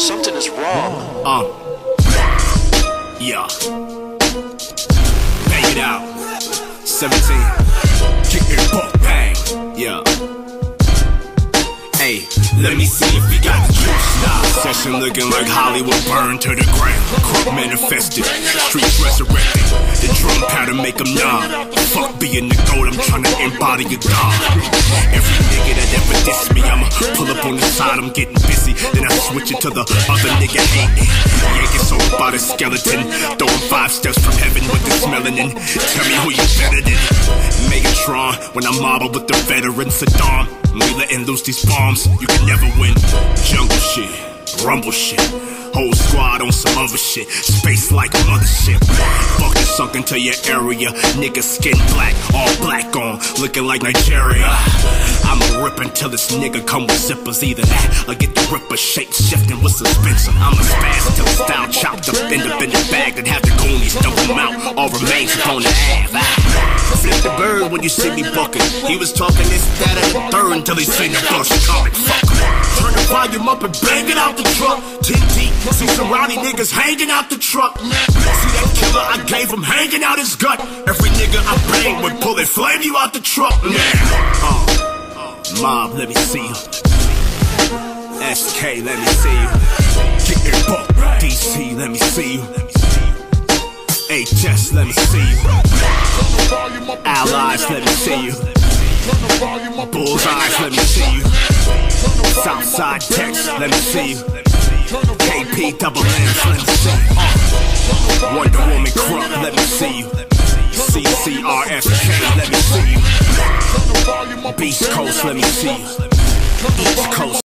Something is wrong. Uh. Yeah. Bang it out. 17. Kick it, buck, bang. Yeah. Hey, let me see if you got the juice now. Session looking like Hollywood burned to the ground. Crunk manifested, streets resurrected. The drum pattern make them nod. Fuck being the goat, I'm trying to embody a god. Every nigga that ever I'ma pull up on the side, I'm getting busy. Then I switch it to the other nigga hating. Yanking so by the skeleton. Throwing five steps from heaven with this melanin. Tell me who you better than. Megatron, when I marble with the veteran Saddam. We letting loose these bombs, you can never win. Jungle shit, rumble shit. Whole squad on some other shit. Space like mothership. Sunk into your area. Nigga skin black, all black on, looking like Nigeria. I'ma rip until this nigga come with zippers. Either that or get the ripper shape shifting with suspension. I'ma spaz till style chopped up, end up in the bag and have the goonies dump them out. All remains upon the. Ah. Flip the bird when you see me bucking. He was talking this, that, and the third until he seen the bus coming. Fuck him. Volume up and bang it out the truck. 10 deep, see some rowdy niggas hanging out the truck. See that killer I gave him hanging out his gut. Every nigga I bang would pull it, flame you out the truck. Yeah. Uh, mob, let me see you. SK, let me see you. Get your buck, DC, let me see you. HS, let me see you. Allies, let me see you. Bullseyes, let me see you. Southside Tex, let me see you. KP double M's, let me see you. Wonder Woman Krump, let me see you. CCRFK, let me see you. Beast Coast, let me see you.